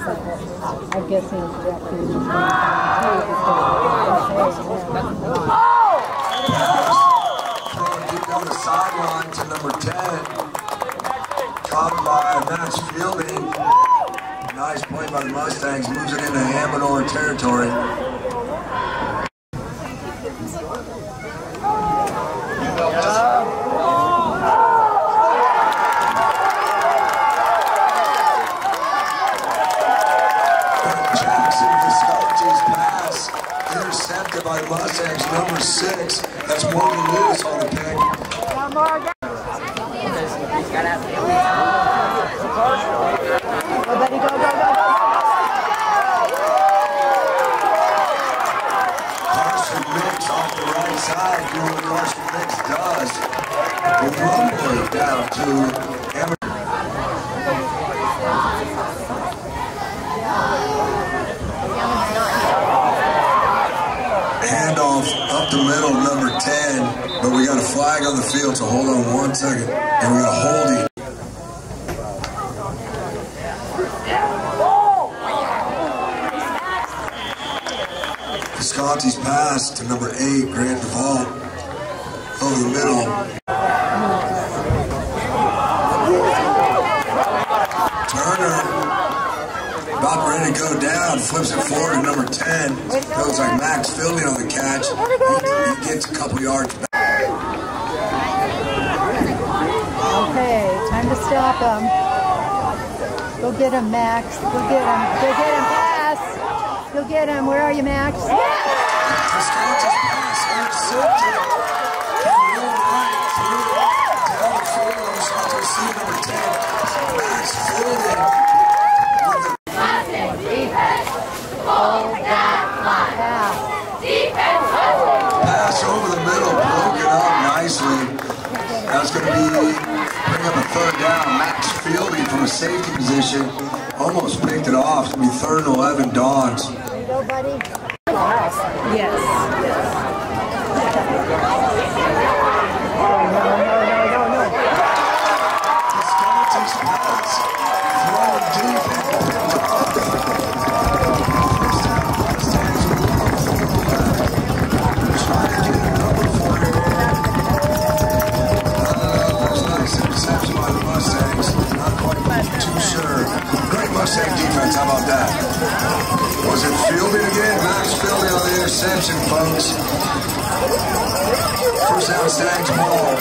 Guessing that dude is going to down the sideline to number 10. Caught by Max Fielding. Nice play by the Mustangs. Moves it into Amador territory. Jackson Visconti's pass intercepted by Mustangs number six. That's Morgan Lewis on the pick. Go, buddy, go, go, go, go. Carson Mix off the right side, doing what Carson Mix does. Rumble down to Amador. Handoff up the middle, number 10. But we got a flag on the field, so hold on one second. And we got a holding. Visconti's pass to number eight, Grant Duvall. Over the middle. Ready to go down, flips it forward to number 10. Goes like Max Fielding on the catch. He, he gets a couple yards back. Okay, time to stop him. Go get him, Max. Go get him. Go get him. Pass. Go get him. Where are you, Max pass intercepted. He rolled right through down the field. I was about to see number 10. Max Fielding with the Pass. pass over the middle, broken up nicely. That's going to be bring up a third down. Max Fielding from a safety position almost picked it off. To be third and 11 Dons. Great Mustang defense. How about that? Was it Fielding again? Max Fielding on the interception, folks. First down, Stags ball.